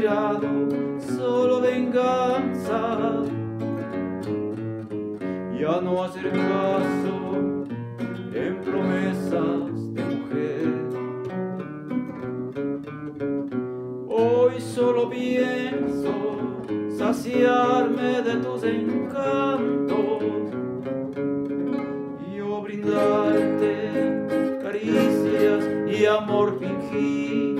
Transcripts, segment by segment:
solo venganza. Ya no hacer caso en promesas de mujer. Hoy solo pienso saciarme de tus encantos y brindarte caricias y amor fingido.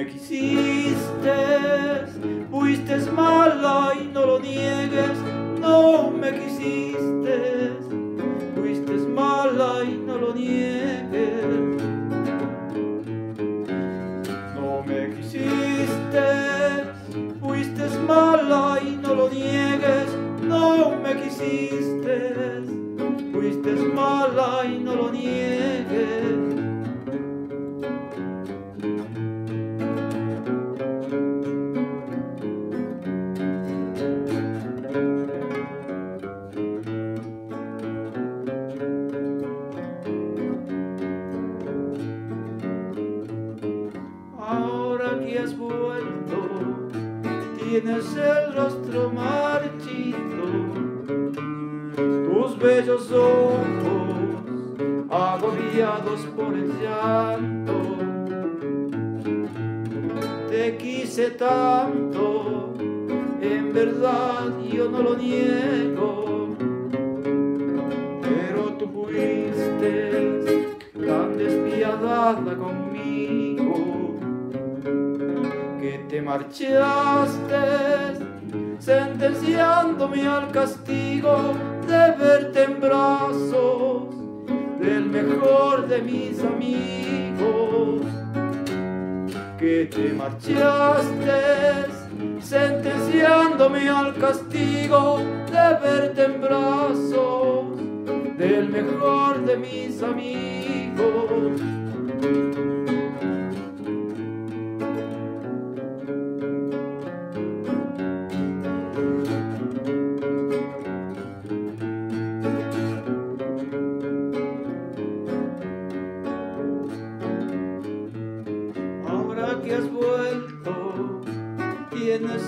Me quisiste, fuiste mala y no lo niegues, no me quisiste, fuiste mala y no lo niegues. No me quisiste, fuiste mala y no lo niegues, no me quisiste, tienes el rostro marchito, tus bellos ojos agobiados por el llanto. Te quise tanto, en verdad yo no lo niego, pero tú fuiste tan despiadada conmigo que te marchaste sentenciándome al castigo de verte en brazos del mejor de mis amigos que te marchaste sentenciándome al castigo de verte en brazos del mejor de mis amigos.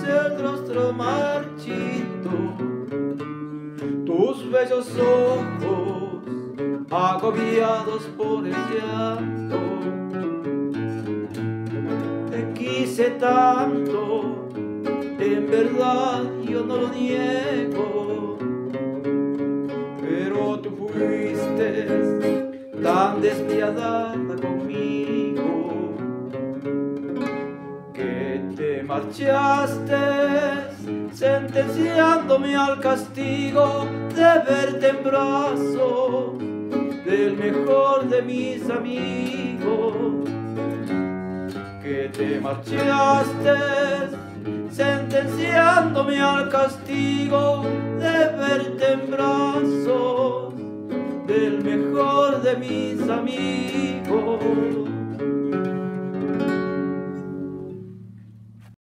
El rostro marchito, tus bellos ojos agobiados por el llanto. Te quise tanto, en verdad yo no lo niego, pero tú fuiste tan despiadada conmigo marchaste sentenciándome al castigo de verte en brazos del mejor de mis amigos que te marchaste sentenciándome al castigo de verte en brazos del mejor de mis amigos